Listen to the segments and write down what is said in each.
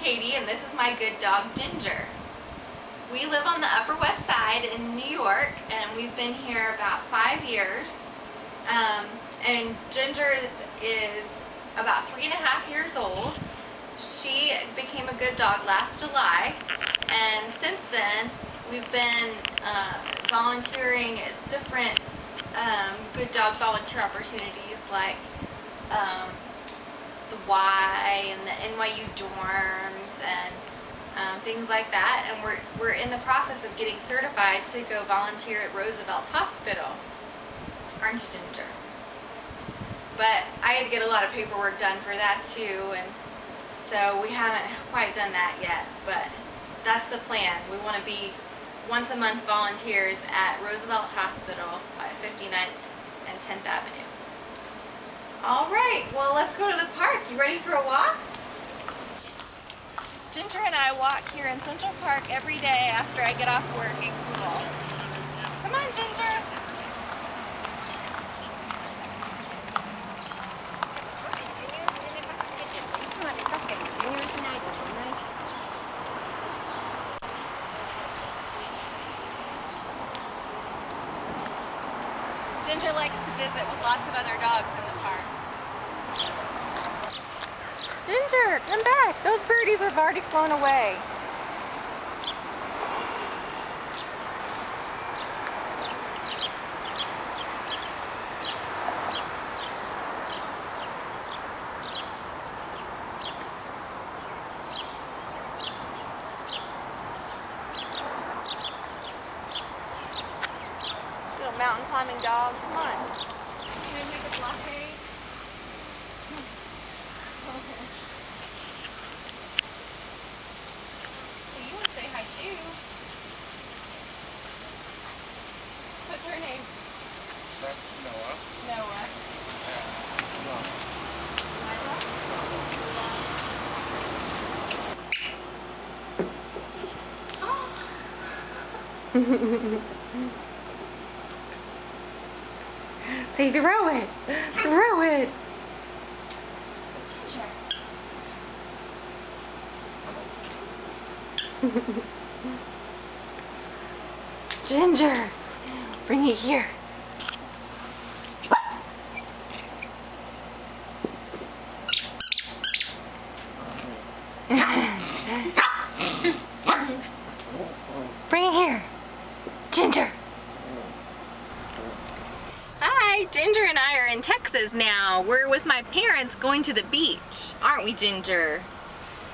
Katy and this is my good dog Ginger. We live on the Upper West Side in New York and we've been here about five years. Um, and Ginger is, is about three and a half years old. She became a good dog last July and since then we've been uh, volunteering at different um, good dog volunteer opportunities like um, the Y NYU dorms and um, things like that. And we're, we're in the process of getting certified to go volunteer at Roosevelt Hospital. Aren't you, Ginger? But I had to get a lot of paperwork done for that too. And so we haven't quite done that yet. But that's the plan. We want to be once a month volunteers at Roosevelt Hospital at 59th and 10th Avenue. All right, well, let's go to the park. You ready for a walk? Ginger and I walk here in Central Park every day after I get off work in Cool. Come on, Ginger. Ginger likes to visit with lots of other dogs Ginger, come back. Those birdies have already flown away. Little mountain climbing dog. Come on. Can I make a latte? Okay. So you want to say hi too? What's her name? That's Noah. Noah. That's Love. Say throw it. Throw it. Ginger. Ginger. Bring it here. Bring it here. Ginger. Hi, Ginger and I are in Texas now. We're with my parents going to the beach, aren't we, Ginger?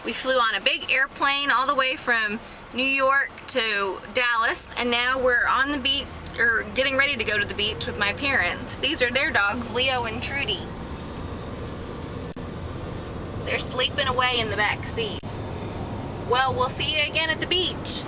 We flew on a big airplane all the way from New York to Dallas, and now we're on the beach, or getting ready to go to the beach with my parents. These are their dogs, Leo and Trudy. They're sleeping away in the back seat. Well, we'll see you again at the beach.